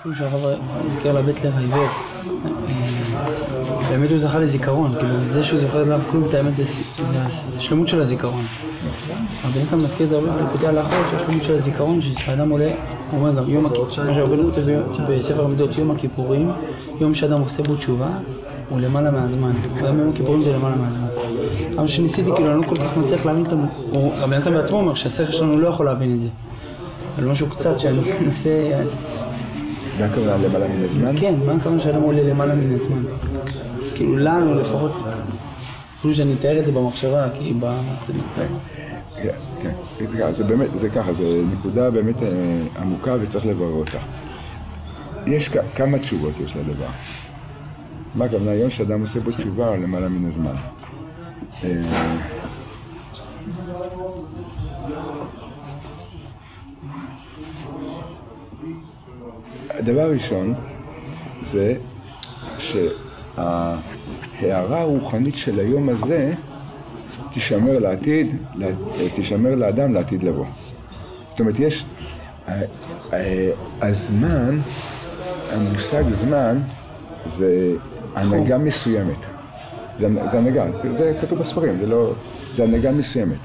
משהו שהרב הזכיר לבית לב העיוור. באמת הוא זכה לזיכרון, כאילו זה שהוא זוכר עליו כלום, את האמת זה השלמות של הזיכרון. אבל באמת מזכיר את זה הרבה נקודה על האחרות, שהשלמות של הזיכרון, שהאדם עולה, הוא אומר גם יום הכיפורים, כותב בספר המידות, יום הכיפורים, יום שאדם עושה בו תשובה, הוא למעלה מהזמן. גם יום הכיפורים זה למעלה מהזמן. אבל שניסיתי, כאילו, אני לא כל כך מצליח להבין את ה... הבן אדם בעצמו אומר שהשכל שלנו לא יכול להבין את זה. על משהו קצת שאני מנסה... מה הכוונה למעלה מן הזמן? כן, מה הכוונה שאדם עולה למעלה מן הזמן? כאילו לנו לפחות, אפילו שאני אתאר את זה במחשבה, כי זה מסתכל. כן, כן. זה, באמת, זה ככה, זו נקודה באמת אה, עמוקה וצריך לברר אותה. יש כמה תשובות יש לדבר. מה הכוונה היום שאדם עושה בו תשובה למעלה מן הזמן. הדבר הראשון זה שההערה הרוחנית של היום הזה תישמר לעתיד, תישמר לאדם לעתיד לבוא. זאת אומרת, יש... הזמן, המושג זמן, זה הנהגה מסוימת. זה, זה הנהגה, זה כתוב בספרים, זה לא... זה הנהגה מסוימת.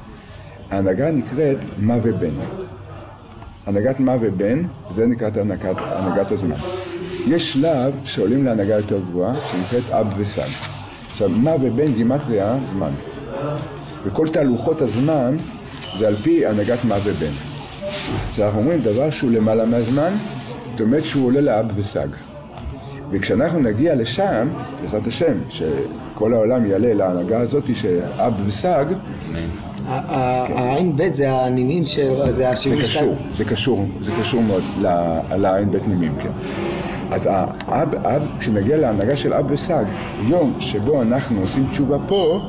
ההנהגה נקראת מה ובן. הנהגת מה ובן, זה נקראת הנהגת, הנהגת הזמן. יש שלב שעולים להנהגה יותר גבוהה, שנקראת אב וסד. עכשיו, מה ובן גימטריה, זמן. וכל תהלוכות הזמן זה על פי הנהגת מה ובן. כשאנחנו אומרים דבר שהוא למעלה מהזמן, זאת אומרת שהוא עולה לאב וסג. וכשאנחנו נגיע לשם, בעזרת השם, שכל העולם יעלה להנהגה הזאת שאב וסג, העין ב' זה הנימין של, זה ה-72. זה קשור, זה קשור, זה קשור מאוד לעין ב' נימים, כן. אז האב, אב, כשנגיע להנהגה של אב וסג, יום שבו אנחנו עושים תשובה פה,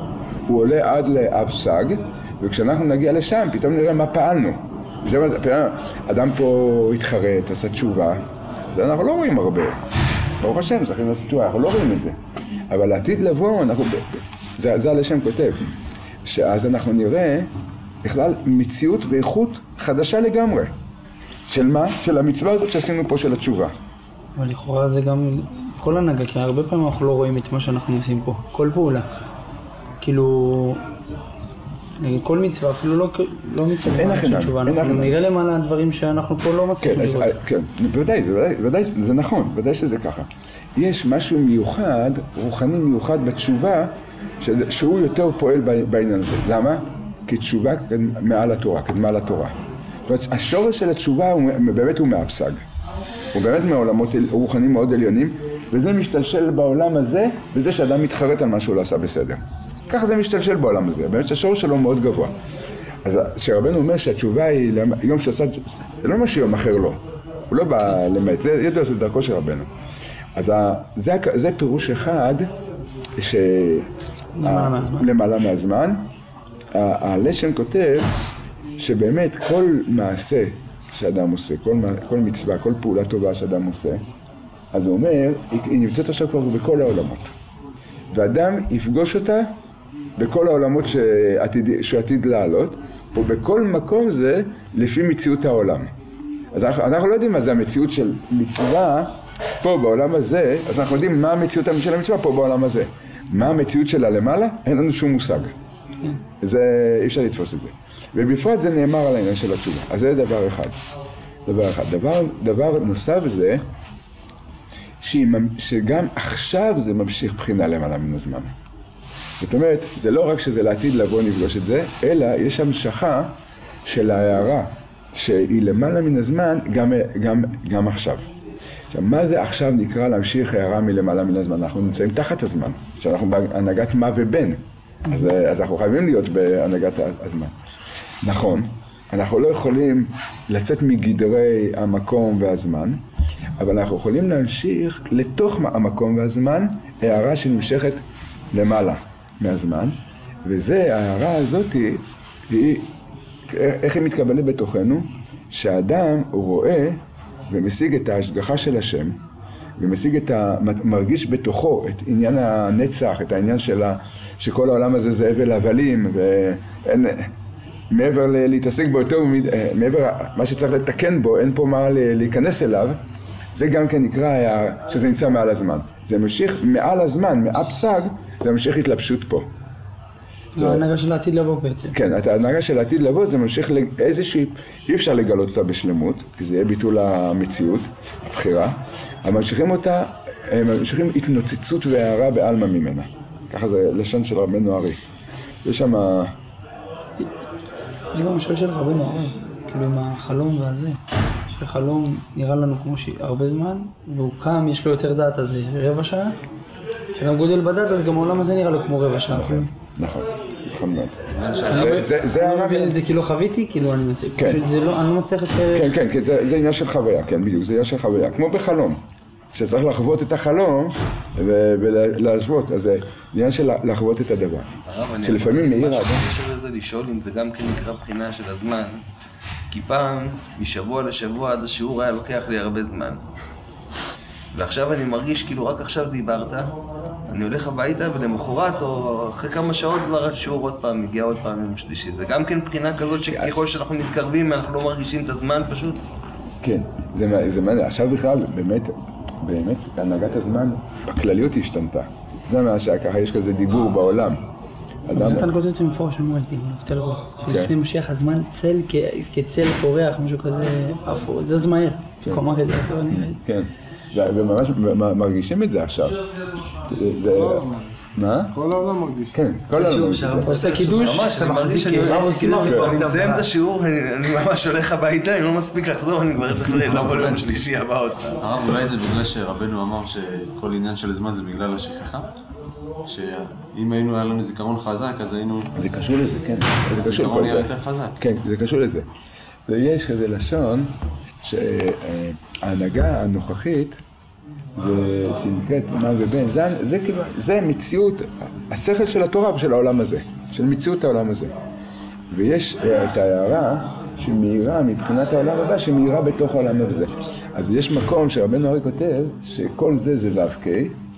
הוא עולה עד לאב סג, וכשאנחנו נגיע לשם, פתאום נראה מה פעלנו. אדם פה התחרט, עשה תשובה, זה אנחנו לא רואים הרבה. ברוך השם, זכינו לעשות תשובה, אנחנו לא רואים את זה. אבל לעתיד לבוא, אנחנו... זה, זה הלשם כותב. שאז אנחנו נראה בכלל מציאות ואיכות חדשה לגמרי. של מה? של המצווה הזאת שעשינו פה של התשובה. אבל לכאורה זה גם כל הנהגה, כי הרבה פעמים אנחנו לא רואים את מה שאנחנו עושים פה, כל פעולה. כאילו, כל מצווה, אפילו לא, לא מצווה, אין הכי תשובה, אנחנו נראה למעלה הדברים שאנחנו פה לא מצליחים כן, לראות. כן, בוודאי, זה, בוודאי, זה נכון, בוודאי שזה ככה. יש משהו מיוחד, רוחני מיוחד בתשובה, שהוא יותר פועל בעניין הזה. למה? כי תשובה מעל התורה, קדמה לתורה. זאת אומרת, השורש של התשובה הוא באמת הוא מהפסג. הוא באמת מעולמות רוחניים מאוד עליונים, וזה משתלשל בעולם הזה, בזה שאדם מתחרט על מה שהוא לא עשה בסדר. ככה זה משתלשל בעולם הזה, באמת שהשורש שלו מאוד גבוה. אז כשרבנו אומר שהתשובה היא יום שעשה, זה לא אומר שיום אחר לא. הוא לא בא למעט, זה ידוע, זה דרכו של רבנו. אז זה, זה פירוש אחד, ש... למעלה מהזמן. למעלה מהזמן. הלשם כותב שבאמת כל מעשה שאדם עושה, כל, כל מצווה, כל פעולה טובה שאדם עושה, אז הוא אומר, היא, היא נמצאת עכשיו כבר בכל העולמות. ואדם יפגוש אותה בכל העולמות שעתיד, שהוא עתיד לעלות, ובכל מקום זה לפי מציאות העולם. אז אנחנו, אנחנו לא יודעים מה זה המציאות של מצווה פה בעולם הזה, אז אנחנו יודעים מה המציאות של המצווה פה בעולם הזה. מה המציאות שלה למעלה? אין לנו שום מושג. זה, אי אפשר לתפוס את זה. ובפרט זה נאמר על העניין של התשובה. אז זה דבר אחד. דבר אחד. דבר, דבר נוסף זה שגם עכשיו זה ממשיך בחינה למעלה מן הזמן. זאת אומרת, זה לא רק שזה לעתיד לבוא נפגוש את זה, אלא יש המשכה של ההערה שהיא למעלה מן הזמן גם, גם, גם עכשיו. עכשיו, מה זה עכשיו נקרא להמשיך הערה מלמעלה מן הזמן? אנחנו נמצאים תחת הזמן, שאנחנו בהנהגת מה ובן, אז, אז אנחנו חייבים להיות בהנהגת הזמן. נכון, אנחנו לא יכולים לצאת מגדרי המקום והזמן, אבל אנחנו יכולים להמשיך לתוך המקום והזמן הערה שנמשכת למעלה מהזמן, וזה, ההערה הזאת היא, איך היא מתקבלת בתוכנו? שהאדם רואה ומשיג את ההשגחה של השם, ומשיג את ה... מרגיש בתוכו את עניין הנצח, את העניין של ה... שכל העולם הזה זה הבל הבלים, ואין... מעבר ל... להתעסק בו יותר, מעבר מה שצריך לתקן בו, אין פה מה להיכנס אליו, זה גם כן נקרא שזה נמצא מעל הזמן. זה ממשיך מעל הזמן, מאפסג, זה ממשיך התלבשות פה. לא, ההנהגה של העתיד לבוא בעצם. כן, ההנהגה של העתיד לבוא זה ממשיך לאיזושהי, אי אפשר לגלות אותה בשלמות, כי זה יהיה ביטול המציאות, הבחירה, אבל ממשיכים אותה, הם ממשיכים התנוצצות והערה בעלמא ממנה. ככה זה לשון של רבנו ארי. יש שם, יש גם משל של רבנו הרב, כאילו עם החלום והזה. שחלום נראה לנו כמו שהרבה זמן, והוא קם, יש לו יותר דעת, אז זה רבע שעה. כשאדם גודל בדת, אז גם העולם הזה נראה לו כמו רבע שעה. נכון, נכון, מאוד. אני זה- זה- זה אני הרב- מבין את זה כי לא חוויתי, כאילו אני מנסה, כן. פשוט זה לא, אני לא מצליח את... כן, כן, כן, זה, זה עניין של חוויה, כן, בדיוק, זה עניין של חוויה, כמו בחלום, שצריך לחוות את החלום ולהשוות, אז זה עניין של לחוות את הדבר. הרב, אני שלפעמים מאיר האדם, בקשר לזה לשאול אם זה גם כן נקרא בחינה של הזמן. כי פעם, משבוע לשבוע עד השיעור היה לוקח לי הרבה זמן. ועכשיו אני מרגיש כאילו רק עכשיו דיברת, אני הולך הביתה ולמחרת או אחרי כמה שעות כבר השיעור עוד פעם מגיע עוד פעם יום שלישי. זה גם כן בחינה כזאת שככל שאנחנו מתקרבים אנחנו לא מרגישים את הזמן פשוט. כן, זה, מה- זה מעניין, עכשיו בכלל, באמת, באמת, הנהגת הזמן בכלליות השתנתה. אתה יודע מה שהיה ככה, יש כזה דיבור בעולם. אדם, נתן כותב את זה מפורש, אני אומר, תל אביב. כן. לפני משיח הזמן צל כצל פורח, משהו כזה, זז מהר. כן. כן, וממש מרגישים את זה עכשיו. מה? כל העולם מרגיש. כן, כל העולם מרגיש עושה קידוש, ממש, אתה אני מרגיש מחזיק שאני. אני מסיים את השיעור, אני ממש הולך הביתה, אני לא מספיק לחזור, אני כבר צריך לבוא ליום שלישי הבא עוד פעם. הרב, אולי זה בגלל שרבנו אמר שכל עניין של זמן זה בגלל השכחה? שאם היינו, היה לנו זיכרון חזק, אז היינו... זה קשור לזה, כן. זה קשור הזיכרון זה. יותר חזק. כן, זה קשור לזה. ויש כזה לשון שההנהגה הנוכחית, זה, שנקראת מה ובין, זה, זה כאילו, זה מציאות, השכל של התורה ושל העולם הזה, של מציאות העולם הזה. ויש את ההערה שמאירה מבחינת העולם הבא, שמאירה בתוך העולם הזה. אז יש מקום שרבנו ארי כותב שכל זה זה ו"ק,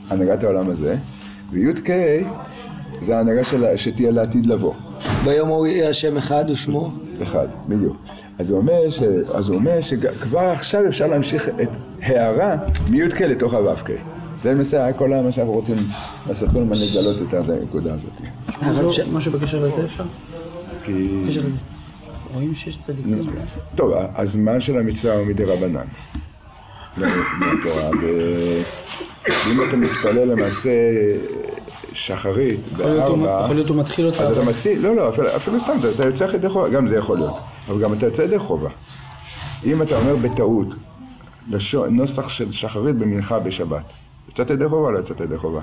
הנהגת העולם הזה, וי"ק זה ההנהגה שתהיה לעתיד לבוא. ביום ההוא יהיה השם אחד ושמו. אחד, בדיוק. אז הוא אומר, ש... אז הוא אומר שכבר עכשיו אפשר להמשיך את הערה מי"ק לתוך הו"ק. זה למעשה כל מה שאנחנו רוצים לעשות, כל הזמן לגלות את הנקודה הזאת. משהו בקשר לזה אפשר? כי... רואים שיש צדיקים. טוב, הזמן של המצווה הוא מדי רבנן. לא ואם אתה מתפלל למעשה שחרית בארבע, יכול להיות הוא מתחיל אותה. אז אתה מציל, לא, לא, אפילו, אפילו סתם, אתה, יוצא ידי חובה, גם זה יכול להיות, אבל גם אתה יוצא ידי חובה. אם אתה אומר בטעות, לשון, נוסח של שחרית במנחה בשבת, יצאת ידי חובה או לא יצאת ידי חובה?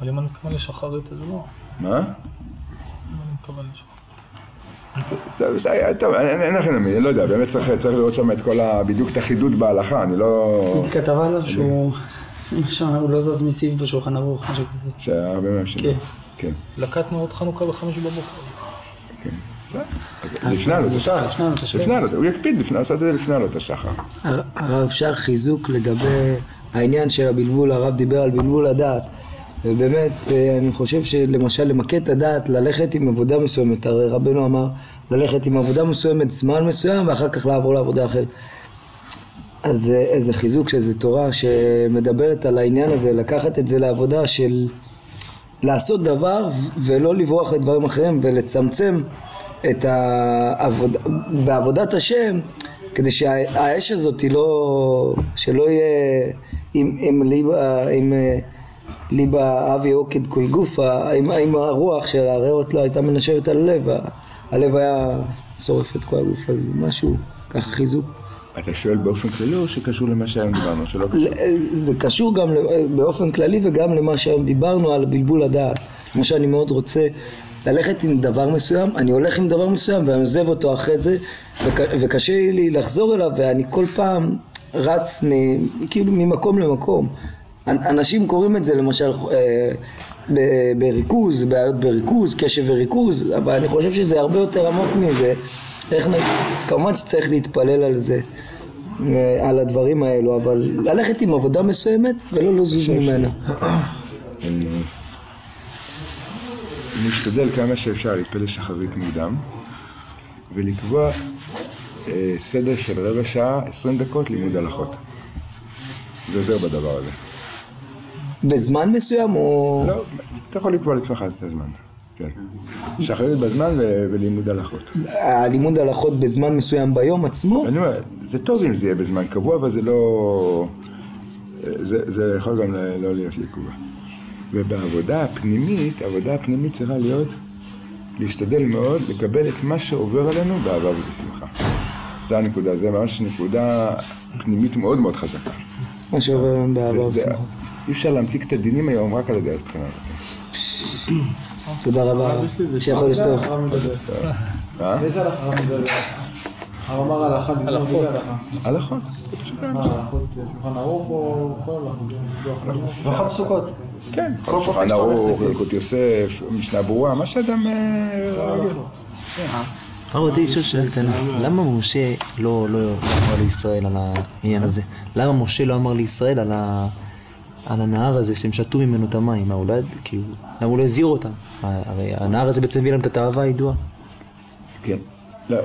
אבל אם אני מתכוון לשחרית, אז לא. מה? אם אני מתכוון לשחרית. טוב, אין לכם למי, אני לא יודע, באמת צריך, לראות שם את כל ה... בדיוק את החידוד בהלכה, אני לא... כתבה עליו שהוא... שם הוא לא זז מסעיף בשולחן ערוך, משהו כזה. שהרבה מהם שלא. כן. כן, לקט נרות חנוכה בחמש בבוקר. כן. אז לפני עלות השחר. לפני עלות עלות, הוא יקפיד לפני- לעשות את זה לפני עלות השחר. הר- הרב אפשר חיזוק לגבי העניין של הבלבול, הרב דיבר על בלבול הדעת. ובאמת, אה, אני חושב שלמשל למקד את הדעת, ללכת עם עבודה מסוימת, הרי רבנו אמר ללכת עם עבודה מסוימת זמן מסוים ואחר כך לעבור לעבודה אחרת. אז זה איזה חיזוק איזה תורה שמדברת על העניין הזה, לקחת את זה לעבודה של לעשות דבר ולא לברוח לדברים אחרים ולצמצם את העבודה, בעבודת השם כדי שהאש הזאת היא לא, שלא יהיה אם, אם ליבה, אה, ליבה אבי עוקד כל גופה, אם, אם הרוח של הריאות לא הייתה מנשבת על הלב, הלב היה שורף את כל הגוף הזה, משהו ככה חיזוק. אתה שואל באופן כללי או שקשור למה שהיום דיברנו, שלא קשור? זה קשור גם באופן כללי וגם למה שהיום דיברנו על בלבול הדעת. מה שאני מאוד רוצה ללכת עם דבר מסוים, אני הולך עם דבר מסוים ואני עוזב אותו אחרי זה וק- וקשה לי לחזור אליו ואני כל פעם רץ מ, כאילו ממקום למקום. אנ- אנשים קוראים את זה למשל אה, בריכוז, בעיות בריכוז, קשב וריכוז, אבל אני חושב שזה הרבה יותר עמוק מזה. איך נ... כמובן שצריך להתפלל על זה. אה, על הדברים האלו, אבל ללכת עם עבודה מסוימת ולא לזוז ממנה. אני משתדל כמה שאפשר להתפלל שחרית מוקדם ולקבוע אה, סדר של רבע שעה, עשרים דקות לימוד הלכות. זה עוזר בדבר הזה. בזמן מסוים או... לא, אתה יכול לקבוע לעצמך את הזמן. כן. שחררת בזמן ולימוד הלכות. הלימוד הלכות בזמן מסוים ביום עצמו? אני אומר, זה טוב אם זה יהיה בזמן קבוע, אבל זה לא... זה, זה יכול גם ל- לא להיות לי קבוע. ובעבודה הפנימית, העבודה הפנימית צריכה להיות להשתדל מאוד לקבל את מה שעובר עלינו באהבה ובשמחה. זה הנקודה, זה ממש נקודה פנימית מאוד מאוד חזקה. מה שעובר היום באהבה ושמחה. אי אפשר להמתיק את הדינים היום רק על ידי הבחינה הזאת. תודה רבה, חודש טוב. אה? איזה הלכה מדבר? הרב אמר הלכה הלכות. הלכות. מה, הלכות שולחן ערוך או כל הלכות? סוכות. כן, שולחן ערוך. ילקוט יוסף, משנה ברורה, מה שאדם אה. הרב, רציתי לשאול שאלה קטנה. למה משה לא לא אמר לישראל על העניין הזה? למה משה לא אמר לישראל על ה- על הנהר הזה שהם שתו ממנו את המים? מה, אולי, כאילו, למה הוא לא הזהיר אותם? הרי הנהר הזה בעצם הביא להם את התאווה הידועה. כן. לא,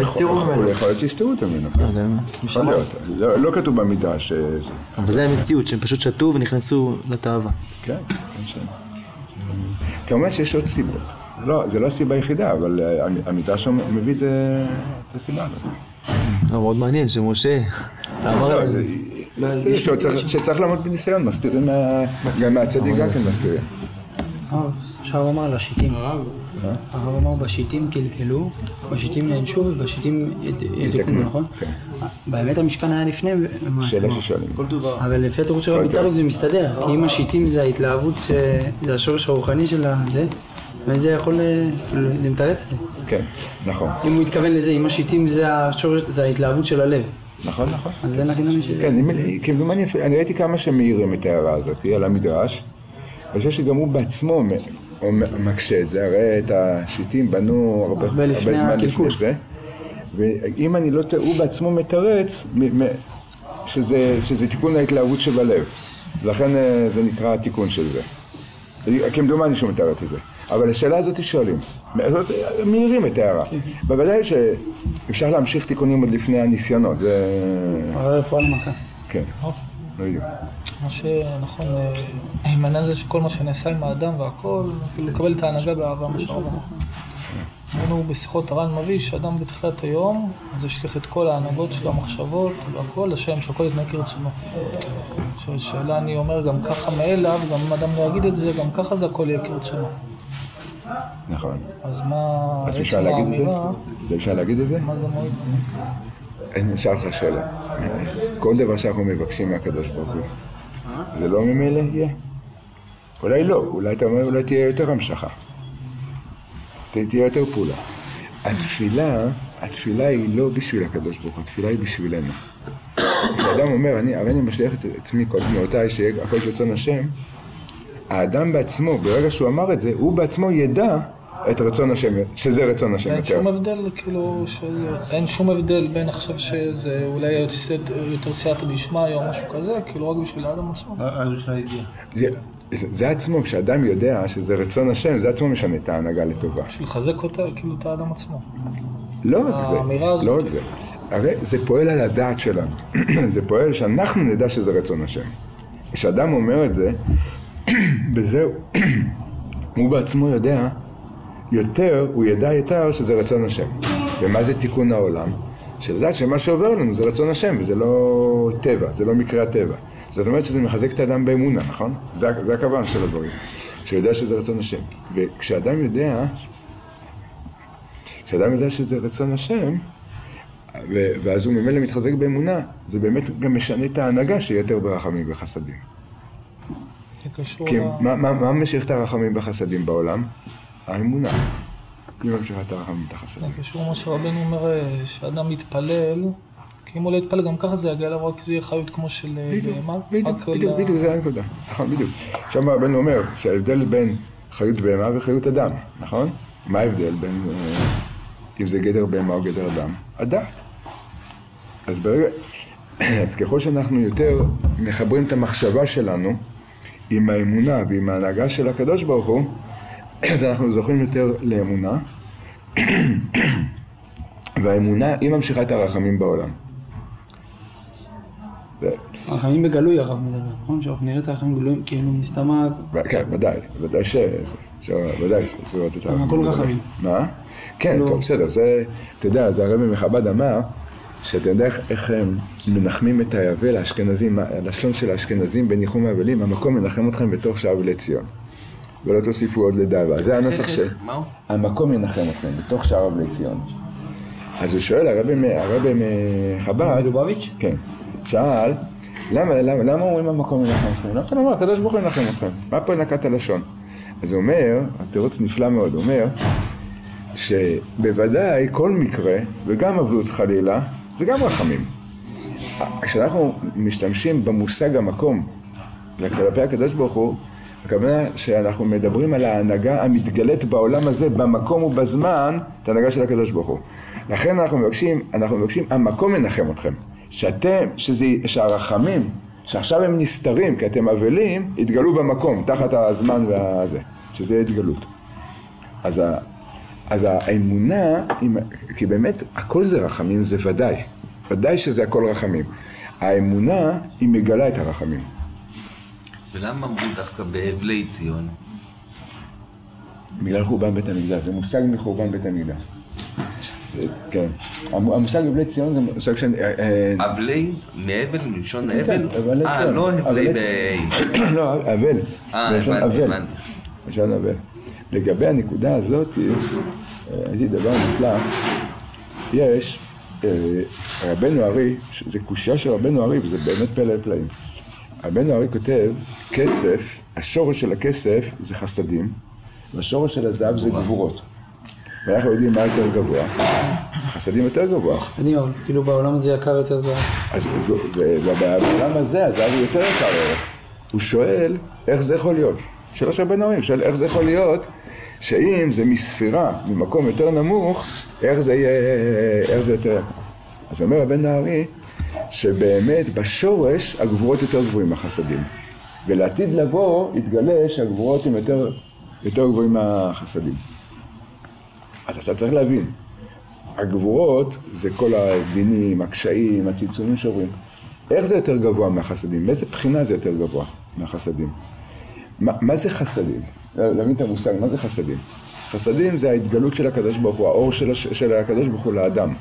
הסתירו ממנו. יכול להיות שהסתירו אותם ממנו. לא יודע, יכול להיות. לא לא כתוב במדרש אה, זה. אבל זה המציאות, שהם פשוט שתו ונכנסו לתאווה. כן, כן שם. כמובן שיש עוד סיבות. לא, זה לא הסיבה היחידה, אבל אה, המ- המדרש מביא את הסיבה הזאת. לא, מאוד מעניין שמשה אמר לא, שצריך- לעמוד בניסיון, מסתירים, גם מהצדיק גם כן מסתירים. הרב, עכשיו אמר על השיטים. הרב אמר בשיטים קלקלו, בשיטים נענשו ובשיטים ית- יתקנו, נכון? כן. באמת המשכן היה לפני, שאלה? ששואלים. אבל לפי התירוץ של רבי. צדוק זה מסתדר, כי אם השיטים זה ההתלהבות, ש- זה השורש הרוחני של הזה, באמת זה יכול, זה מתרץ את זה. כן, נכון. אם הוא התכוון לזה, אם השיטים זה השורש, זה ההתלהבות של הלב. נכון, נכון. אז זה נכי נמי. כן, כמדומני, אני ראיתי כמה שמעירים את ההערה הזאת על המדרש. אני חושב שגם הוא בעצמו מקשה את זה, הרי את השיטים בנו הרבה, הרבה הרבה זמן. לפני זה. ואם אני לא טועה, הוא בעצמו מתרץ שזה, שזה תיקון ההתלהבות שבלב. לכן אה, זה נקרא התיקון של זה. כמדומני שהוא מתרץ את זה. אבל השאלה הזאת שואלים, זאת- מעירים את ההערה. בוודאי שאפשר להמשיך תיקונים עוד לפני הניסיונות, זה... הרב רפואה למכה. כן, בדיוק. מה שנכון, אה, העניין הזה שכל מה שנעשה עם האדם והכל, כאילו לקבל את ההנהגה באהבה מה שהרב אמר. ראינו בשיחות הר"ן מביא שאדם בתחילת היום, אז השליך את כל ההנהגות שלו, המחשבות והכל, השם שהכל יתנהג כרצונו. עכשיו השאלה אני אומר גם ככה מאליו, גם אם אדם לא יגיד את זה, גם ככה זה הכל יהיה כרצונו. נכון. אז מה אז אפשר להגיד את זה? זה אפשר להגיד את זה? מה זה מועיל? אני אשאל אותך שאלה. כל דבר שאנחנו מבקשים מהקדוש ברוך הוא, זה לא ממילא יהיה? אולי לא, אולי אתה אומר, אולי תהיה יותר המשכה. תהיה יותר פעולה. התפילה, התפילה היא לא בשביל הקדוש ברוך הוא, התפילה היא בשבילנו. כשאדם אומר, אני, הרי אני משליך את עצמי כל תנועותיי, שיהיה הכל כרצון השם, האדם בעצמו, ברגע שהוא אמר את זה, הוא בעצמו ידע את רצון השם, שזה רצון השם אין יותר. שום הבדל, כאילו, שזה, אין שום הבדל בין עכשיו שזה אולי יותר- סייעתא דשמיא או משהו כזה, כאילו רק בשביל האדם עצמו. זה, זה, זה עצמו, כשאדם יודע שזה רצון השם, זה עצמו משנה את ההנהגה לטובה. בשביל לחזק אותה, כאילו, את האדם עצמו. לא רק זה, האמירה הזאת- לא רק זה. הרי זה פועל על הדעת שלנו. זה פועל שאנחנו נדע שזה רצון השם. כשאדם אומר את זה, בזה הוא בעצמו יודע יותר, הוא ידע יותר שזה רצון השם. ומה זה תיקון העולם? שלדעת שמה שעובר לנו זה רצון השם, וזה לא טבע, זה לא מקרה הטבע. זאת אומרת שזה מחזק את האדם באמונה, נכון? זה, זה הכוונה של הדברים. שהוא יודע שזה רצון השם. וכשאדם יודע, כשאדם יודע שזה רצון השם, ואז הוא ממילא מתחזק באמונה, זה באמת גם משנה את ההנהגה שיהיה יותר ברחמים וחסדים. זה קשור כי ל... מה, מה, מה ממשיך את הרחמים והחסדים בעולם? האמונה. היא ממשיכה את הרחמים ואת החסדים. זה קשור למה שרבנו אומר, אה, שאדם מתפלל, כי אם הוא לא יתפלל גם ככה זה יגיע רק זה יהיה חיות כמו של אה, בהמה. בדיוק, בדיוק, בדיוק, זה הנקודה. נכון, בדיוק. שם רבנו אומר שההבדל בין חיות בהמה וחיות אדם, נכון? מה ההבדל בין, אה, אם זה גדר בהמה או גדר אדם? הדעת. אז ברגע, אז ככל שאנחנו יותר מחברים את המחשבה שלנו עם האמונה ועם ההנהגה של הקדוש ברוך הוא, אז אנחנו זוכים יותר לאמונה, והאמונה היא ממשיכה את הרחמים בעולם. הרחמים בגלוי הרב מדבר, נכון? שאנחנו נראה את הרחמים גלויים, כאילו מסתמא, כן, ודאי, ודאי ש... ודאי שצריך לראות את אבל הכל רחמים. מה? כן, לא. טוב, בסדר, זה, אתה יודע, זה הרבי מחב"ד אמר, שאתה יודע איך, איך הם מנחמים את היבל, האשכנזים, הלשון של האשכנזים בניחום האבלים, המקום מנחם אתכם בתוך שער לציון. ולא תוסיפו עוד לדאבה. זה הנוסח ש... מה? המקום ינחם אתכם, בתוך שער אבלי ציון. אז הוא שואל, הרבי מחב"ד, מלובביץ'? כן, שאל, למה, למה, למה אומרים המקום ינחם אתכם? למה אתה אומר, הקדוש ברוך הוא ינחם אתכם? מה פה נקט הלשון? אז הוא אומר, התירוץ נפלא מאוד, הוא אומר, שבוודאי כל מקרה, וגם אבלות חלילה, זה גם רחמים. כשאנחנו משתמשים במושג המקום כלפי הקדוש ברוך הוא, הכוונה שאנחנו מדברים על ההנהגה המתגלית בעולם הזה, במקום ובזמן, את ההנהגה של הקדוש ברוך הוא. לכן אנחנו מבקשים, אנחנו מבקשים, המקום ינחם אתכם. שאתם, שזה, שהרחמים, שעכשיו הם נסתרים כי אתם אבלים, יתגלו במקום, תחת הזמן והזה, שזה יהיה התגלות. אז, אז האמונה, כי באמת הכל זה רחמים, זה ודאי. ודאי שזה הכל רחמים. האמונה, היא מגלה את הרחמים. ולמה אמרו דווקא באבלי ציון? בגלל חורבן בית המקדש, זה מושג מחורבן בית המקדש. כן. המ- המושג אבלי ציון זה מושג ש... אה, אה, אבלי? מאבל? מלשון כן, אבל? אה. לא אבלי ב... לא, אבל. אה, הבנתי. הבנתי. לגבי הנקודה הזאת, אה, לי דבר נפלא. יש, אה, רבנו ארי, זה קושייה של רבנו ארי, וזה באמת פלא פלאים. רבנו ארי כותב, כסף, השורש של הכסף זה חסדים, והשורש של הזהב זה גבורות. ואנחנו יודעים מה יותר גבוה, חסדים יותר גבוה. אבל כאילו בעולם הזה יקר יותר זהב. אז ובעולם הזה הזהב הוא יותר יקר. הוא שואל, איך זה יכול להיות? שאלה של רבנו ארי, הוא שואל, איך זה יכול להיות שאם זה מספירה, ממקום יותר נמוך, איך זה יהיה, איך זה יותר... אז אומר רבנו ארי, שבאמת בשורש הגבורות יותר גבוהים מהחסדים. ולעתיד לבוא יתגלה שהגבורות הם יותר, יותר גבוהים מהחסדים. אז עכשיו צריך להבין, הגבורות זה כל הדינים, הקשיים, הצמצומים שעוברים. איך זה יותר גבוה מהחסדים? באיזה בחינה זה יותר גבוה מהחסדים? מה, מה זה חסדים? להבין את המושג, מה זה חסדים? חסדים זה ההתגלות של הקדוש ברוך הוא, האור של, הש, של הקדוש ברוך הוא לאדם.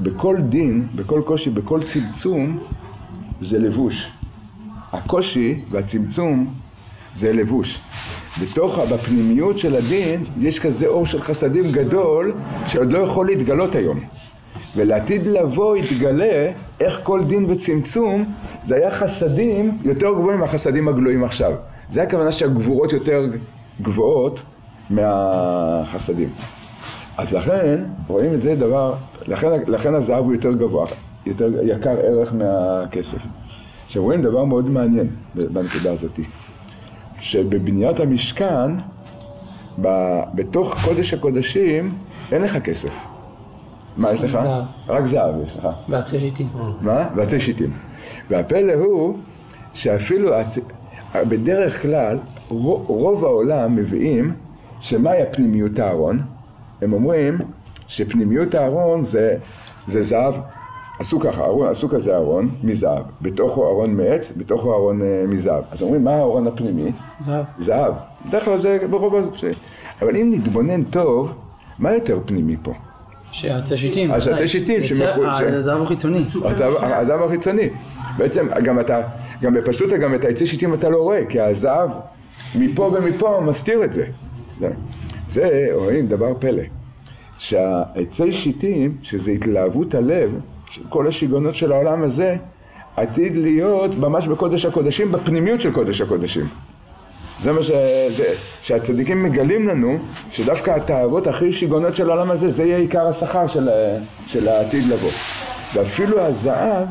בכל דין, בכל קושי, בכל צמצום, זה לבוש. הקושי והצמצום זה לבוש. בתוך, בפנימיות של הדין, יש כזה אור של חסדים גדול, שעוד לא יכול להתגלות היום. ולעתיד לבוא יתגלה איך כל דין וצמצום זה היה חסדים יותר גבוהים מהחסדים הגלויים עכשיו. זה הכוונה שהגבורות יותר גבוהות מהחסדים. אז לכן, רואים את זה דבר, לכן, לכן הזהב הוא יותר גבוה, יותר יקר ערך מהכסף. עכשיו רואים דבר מאוד מעניין בנקודה הזאת, שבבניית המשכן, ב- בתוך קודש הקודשים, אין לך כסף. מה יש לך? זהב. רק זהב יש לך. ועצי שיטים. מה? ועצי שיטים. והפלא הוא שאפילו. בדרך כלל, רוב, העולם מביאים שמהי הפנימיות הארון? הם אומרים שפנימיות הארון זה, זה זהב, עשו ככה, ארון, עשו כזה ארון מזהב, בתוכו ארון מעץ, בתוכו ארון אה, מזהב. אז אומרים, מה הארון הפנימי? זהב. זהב. בדרך כלל זה ברוב ה... אבל אם נתבונן טוב, מה יותר פנימי פה? שעצי שיטים. אז עצי שיטים זה- שמחו- ש- הזהב החיצוני. הזהב החיצוני. בעצם גם אתה, גם בפשטות גם את העצי שיטים אתה לא רואה, כי הזהב מפה ומפה מסתיר את זה. זה- זה רואים דבר פלא, שהעצי שיטים, שזה התלהבות הלב, כל השיגעונות של העולם הזה, עתיד להיות ממש בקודש הקודשים, בפנימיות של קודש הקודשים. זה מה ש... זה, שהצדיקים מגלים לנו, שדווקא התאוות הכי שיגעונות של העולם הזה, זה יהיה עיקר השכר של, של העתיד לבוא. ואפילו הזהב,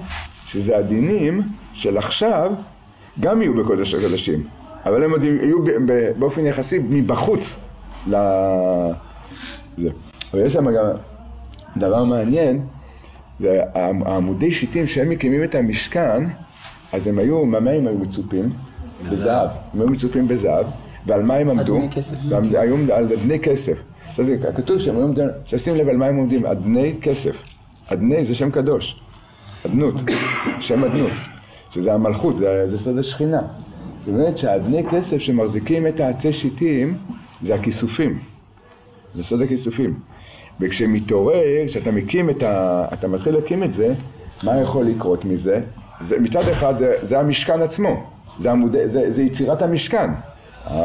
שזה הדינים של עכשיו, גם יהיו בקודש הקודשים. אבל הם עוד יהיו באופן יחסי מבחוץ ל... זה. אבל יש שם גם דבר מעניין, זה העמודי שיטים שהם מקימים את המשכן, אז הם היו, מה הם היו מצופים? בזהב. הם היו מצופים בזהב, ועל מה הם עמדו? היו על אדני כסף. עכשיו כתוב שהם היו עכשיו שים לב על מה הם עומדים, אדני כסף. אדני זה שם קדוש. אדנות, שם אדנות. שזה המלכות, זה, זה סוד השכינה. זאת אומרת שהאדני כסף שמחזיקים את העצי שיטים זה הכיסופים, זה סוד הכיסופים. וכשמתעורר, כשאתה מקים את ה... אתה מתחיל להקים את זה, מה יכול לקרות מזה? זה, מצד אחד זה, זה המשכן עצמו, זה, עמוד, זה, זה יצירת המשכן.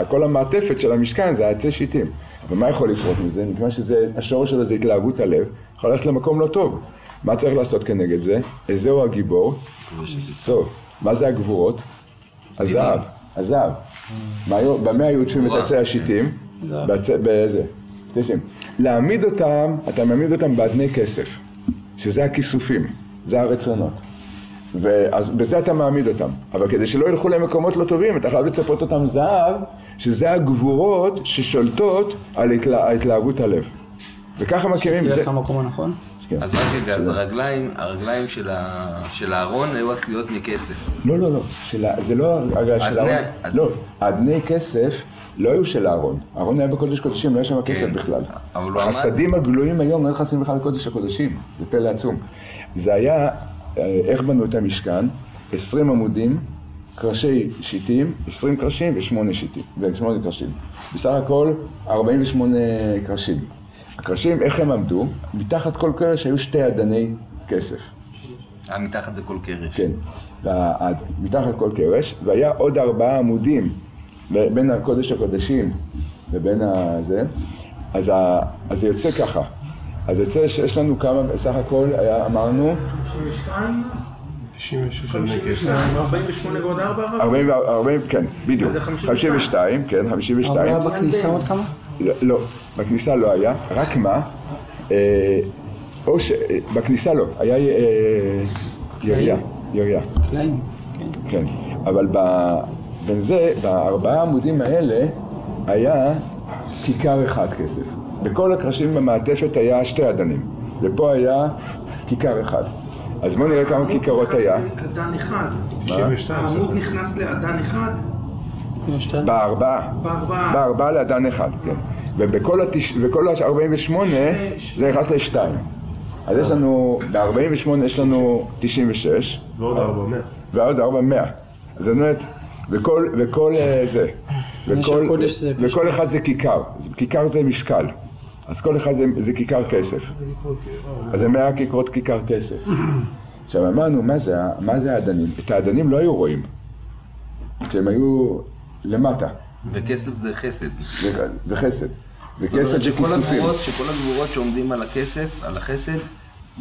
כל המעטפת של המשכן זה העצי שיטים. אבל מה יכול לקרות מזה? מכיוון שהשורש שלו זה התלהבות הלב, יכול ללכת למקום לא טוב. מה צריך לעשות כנגד זה? איזהו הגיבור? טוב. מה זה הגבורות? הזהב. הזהב. במה היו עוטפים את. עצי השיטים? בזה. תשעים. להעמיד אותם, אתה מעמיד אותם באדני כסף, שזה הכיסופים, זה הרצונות. ואז בזה אתה מעמיד אותם. אבל כדי שלא ילכו למקומות לא טובים, אתה חייב לצפות אותם זהב, שזה הגבורות ששולטות על התלה, התלהבות הלב. וככה מכירים, תלך זה... למקום הנכון. כן. אז רק רגע, אז הרגליים, הרגליים של ה- של הארון היו עשויות מכסף. לא, לא, לא, של זה לא הרגל של הארון, אד- לא, אדני כסף לא היו של הארון, הארון היה בקודש קודשים, לא היה שם כסף בכלל. החסדים הגלויים היום לא נכנסים בכלל לקודש הקודשים, זה פלא עצום. זה היה, אה, איך בנו את המשכן? 20 עמודים, קרשי שיטים, 20 קרשים ושמונה שיטים, ושמונה קרשים. בסך הכל 48 קרשים. הקרשים, איך הם עמדו? מתחת כל קרש היו שתי אדני כסף. היה מתחת לכל קרש. כן, וה- מתחת כל קרש, והיה עוד ארבעה עמודים בין הקודש הקודשים לבין הזה, אז, ה, אז זה יוצא ככה. אז יוצא שיש לנו כמה, בסך הכל היה, אמרנו, 52? 96 52, 48 ועוד 4 הרב? 40, ו- 40 כן, בדיוק, אז זה 52. 52, כן, 52, ארבעה בכניסה עוד כמה? לא, לא, בכניסה לא היה, רק מה, אה, או ש... אה, בכניסה לא, היה אה, ירייה, ירייה. קלעים. כן. כן, אבל ב... בין זה, בארבעה עמודים האלה, היה כיכר אחד כסף. בכל הקרשים במעטפת היה שתי אדנים, ופה היה כיכר אחד. אז בואו נראה כמה כיכרות היה. אדן אחד. 92, העמוד נכנס לאדן אחד, בארבעה. בארבעה. בארבעה לאדן אחד, כן. ובכל התש... וכל ה-48 זה נכנס לשתיים. אז יש לנו, ב-48 יש לנו 96, ועוד 400. ועוד 400. אז זאת אומרת, וכל, וכל אה, זה, וכל, וכל אחד זה כיכר, זה- כיכר זה משקל, אז כל אחד זה, זה כיכר כסף, אז זה 100 כיכרות כיכר כסף. עכשיו אמרנו, מה זה, מה זה האדנים? את האדנים לא היו רואים, כי הם היו למטה, וכסף זה חסד. וחסד, זה שכל כיסופים. הגבורות, שכל הגבורות שעומדים על הכסף, על החסד,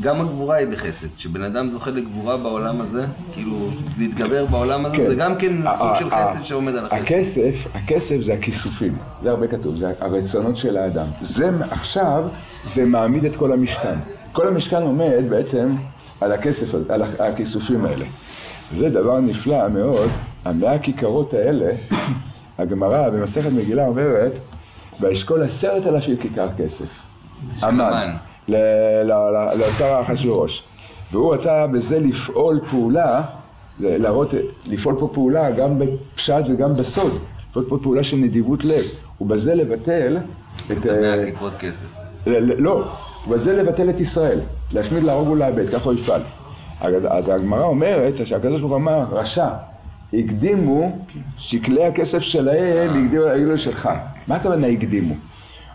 גם הגבורה היא בחסד. כשבן אדם זוכה לגבורה בעולם הזה, כאילו להתגבר בעולם הזה, כן. זה גם כן ה- סוג של ה- חסד שעומד על החסד. הכסף, הכסף זה הכיסופים, זה הרבה כתוב, זה הרצונות של האדם. זה עכשיו, זה מעמיד את כל המשכן. כל המשכן עומד בעצם על הכסף הזה, על הכיסופים האלה. זה דבר נפלא מאוד, המאה הכיכרות האלה, הגמרא במסכת מגילה אומרת, וישקול עשרת אלפים כיכר כסף. ל- לאוצר אחשוורוש. והוא רצה בזה לפעול פעולה, להראות, לפעול פה פעולה גם בפשט וגם בסוד, לפעול פה פעולה של נדיבות לב, ובזה לבטל את... אה, מהכיכרות כסף. לא, ובזה לבטל את ישראל, להשמיד, להרוג ולאבד, ככה הוא יפעל. אז הגמרא אומרת שהקדוש ברוך הוא אמר, רשע, הקדימו, שקלי הכסף שלהם, הקדימו היו שלך. מה הכוונה הקדימו?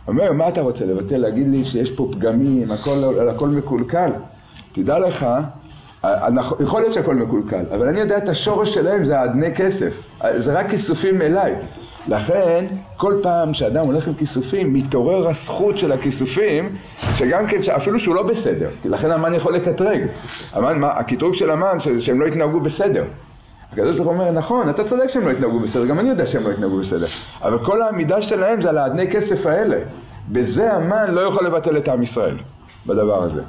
אומר, מה אתה רוצה לבטל, להגיד לי שיש פה פגמים, הכל, הכל מקולקל? תדע לך, אנחנו- יכול להיות שהכל מקולקל, אבל אני יודע את השורש שלהם זה האדני כסף, זה רק כיסופים אליי. לכן, כל פעם שאדם הולך עם כיסופים, מתעורר הזכות של הכיסופים, שגם כן, אפילו שהוא לא בסדר, לכן המן יכול לקטרג. המן, הקטרוג של המן, שהם לא התנהגו בסדר. הקדוש ברוך הוא אומר, נכון, אתה צודק שהם לא התנהגו בסדר, גם אני יודע שהם לא התנהגו בסדר. אבל כל העמידה שלהם זה על האדני כסף האלה. בזה המן לא יכול לבטל את עם ישראל, בדבר הזה.